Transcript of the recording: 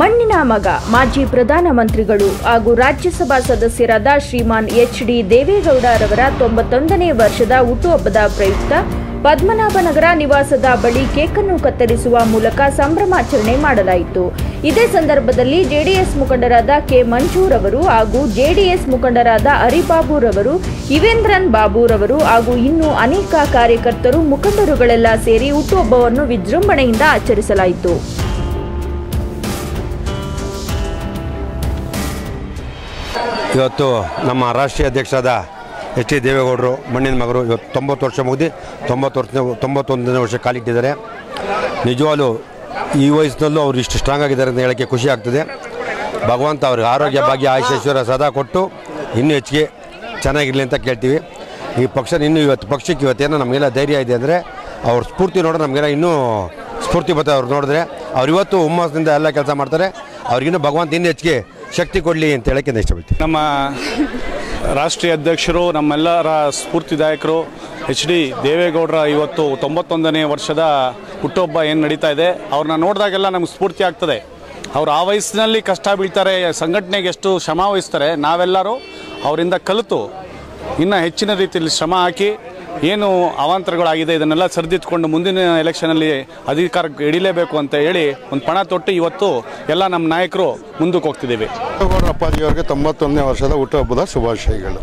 ಮಣ್ಣಿನ ಮಗ, ಮಾಜಿ ಪ್ರಧಾನಮಂತ್ರಿಗಳು ಹಾಗೂ ರಾಜ್ಯಸಭಾ ಸದಸ್ಯರಾದ ಶ್ರೀಮಾನ್ ಎಚ್ ಡಿ ದೇವೇಗೌಡರವರ ತೊಂಬತ್ತೊಂದನೇ ವರ್ಷದ ಹುಟ್ಟುಹಬ್ಬದ ಪ್ರಯುಕ್ತ ಪದ್ಮನಾಭನಗರ ನಿವಾಸದ ಬಳಿ ಕೇಕನ್ನು ಕತ್ತರಿಸುವ ಮೂಲಕ ಸಂಭ್ರಮಾಚರಣೆ ಮಾಡಲಾಯಿತು. ಇದೇ ಸಂದರ್ಭದಲ್ಲಿ ಜೆಡಿಎಸ್ ಮುಖಂಡರಾದ ಕೆ. ಮಂಜೂರ್ ಅವರು ಹಾಗೂ ಜೆಡಿಎಸ್ ಮುಖಂಡರಾದ ಹರಿಬಾಬುರವರು ಯುವೇಂದ್ರನ್ ಬಾಬುರವರು ಹಾಗೂ ಇನ್ನೂ ಅನೇಕ ಕಾರ್ಯಕರ್ತರು ಮುಖಂಡರುಗಳೆಲ್ಲ ಸೇರಿ ಹುಟ್ಟುಹಬ್ಬವನ್ನು ವಿಜೃಂಭಣೆಯಿಂದ ಆಚರಿಸಲಾಯಿತು. ಇವತ್ತು ನಮ್ಮ ರಾಷ್ಟ್ರೀಯ ಅಧ್ಯಕ್ಷರಾದ ಎಚ್ ಡಿ ದೇವೇಗೌಡರು, ಮಣ್ಣಿನ ಮಗರು ಇವತ್ತು ತೊಂಬತ್ತು ವರ್ಷ ಮುಗಿದು ತೊಂಬತ್ತು ವರ್ಷ, ತೊಂಬತ್ತೊಂದನೇ ವರ್ಷ ಕಾಲಿಟ್ಟಿದ್ದಾರೆ. ನಿಜವಾಗಲೂ ಈ ವಯಸ್ಸಿನಲ್ಲೂ ಅವರು ಇಷ್ಟು ಸ್ಟ್ರಾಂಗ್ ಆಗಿದ್ದಾರೆ ಅಂತ ಹೇಳೋಕ್ಕೆ ಖುಷಿ ಆಗ್ತದೆ. ಭಗವಂತ ಅವ್ರಿಗೆ ಆರೋಗ್ಯ ಭಾಗ್ಯ ಆಯುಷ್ಯ ಐಶ್ವರ್ಯ ಸದಾ ಕೊಟ್ಟು ಇನ್ನೂ ಹೆಚ್ಚಿಗೆ ಚೆನ್ನಾಗಿರಲಿ ಅಂತ ಕೇಳ್ತೀವಿ. ಈ ಪಕ್ಷ ಇನ್ನೂ ಇವತ್ತು, ಪಕ್ಷಕ್ಕೆ ಇವತ್ತೇನೋ ನಮಗೆಲ್ಲ ಧೈರ್ಯ ಇದೆ ಅಂದರೆ ಅವ್ರ ಸ್ಫೂರ್ತಿ ನೋಡಿದ್ರೆ ನಮಗೆಲ್ಲ ಇನ್ನೂ ಸ್ಫೂರ್ತಿ ಬರ್ತಾರೆ ಅವ್ರು ನೋಡಿದ್ರೆ. ಅವ್ರು ಇವತ್ತು ಹುಮ್ಮಸ್ಸಿನಿಂದ ಎಲ್ಲ ಕೆಲಸ ಮಾಡ್ತಾರೆ. ಅವ್ರಿಗಿನ್ನೂ ಭಗವಂತ ಇನ್ನೂ ಹೆಚ್ಚಿಗೆ ಶಕ್ತಿ ಕೊಡಲಿ ಅಂತ ಹೇಳಕ್ಕೆ ಇಷ್ಟಪಡ್ತೀನಿ. ನಮ್ಮ ರಾಷ್ಟ್ರೀಯ ಅಧ್ಯಕ್ಷರು, ನಮ್ಮೆಲ್ಲರ ಸ್ಫೂರ್ತಿದಾಯಕರು ಎಚ್ ಡಿ ದೇವೇಗೌಡರ ಇವತ್ತು ತೊಂಬತ್ತೊಂದನೇ ವರ್ಷದ ಹುಟ್ಟುಹಬ್ಬ ಏನು ನಡೀತಾ ಇದೆ, ಅವ್ರನ್ನ ನೋಡಿದಾಗೆಲ್ಲ ನಮ್ಗೆ ಸ್ಫೂರ್ತಿ ಆಗ್ತದೆ. ಅವ್ರು ಆ ವಯಸ್ಸಿನಲ್ಲಿ ಕಷ್ಟ ಬೀಳ್ತಾರೆ, ಸಂಘಟನೆಗೆ ಎಷ್ಟು ಶ್ರಮ ವಹಿಸ್ತಾರೆ, ನಾವೆಲ್ಲರೂ ಅವರಿಂದ ಕಲಿತು ಇನ್ನೂ ಹೆಚ್ಚಿನ ರೀತಿಯಲ್ಲಿ ಶ್ರಮ ಹಾಕಿ ಏನು ಅವಾಂತರಗಳಾಗಿದೆ, ಇದನ್ನೆಲ್ಲ ಸರಿದಿಟ್ಕೊಂಡು ಮುಂದಿನ ಎಲೆಕ್ಷನಲ್ಲಿ ಅಧಿಕಾರಕ್ಕೆ ಹಿಡಿಲೇಬೇಕು ಅಂತ ಹೇಳಿ ಒಂದು ಪಣ ತೊಟ್ಟು ಇವತ್ತು ಎಲ್ಲ ನಮ್ಮ ನಾಯಕರು ಮುಂದಕ್ಕೆ ಹೋಗ್ತಿದ್ದೀವಿ. ಅಪ್ಪಾಜಿಯವರಿಗೆ ತೊಂಬತ್ತೊಂದನೇ ವರ್ಷದ ಹುಟ್ಟುಹಬ್ಬದ ಶುಭಾಶಯಗಳು.